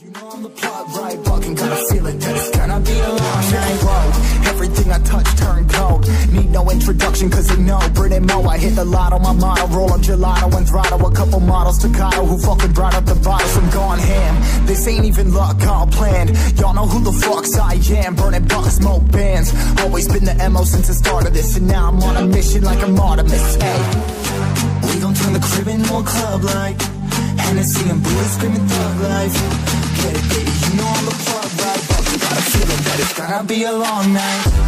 You know I'm the plug, right? Fucking got a feeling that it's gonna be a long night. Whoa, everything I touch turn cold. Need no introduction, cause they know and Mo. I hit the lotto, my motto. Roll up gelato and throttle. A couple models staccato who fucking brought up the bottles. I'm gone ham. This ain't even luck, all planned. Y'all know who the fucks I am. Burning bucks, smoke bands. Always been the MO since the start of this. And now I'm on a mission like I'm Artemis. Hey, we gon' turn the crib into a club like Hennessy and Buddha screaming thug life. It's gonna be a long night.